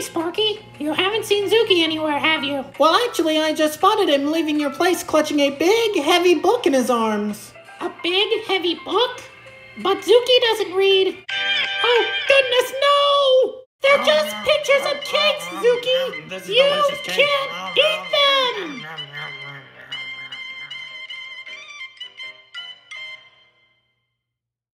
Sparky. You haven't seen Zookie anywhere, have you? Well, actually, I just spotted him leaving your place clutching a big, heavy book in his arms. A big, heavy book? But Zookie doesn't read. Oh, goodness, no! They're just pictures of cakes, Zookie! You can't eat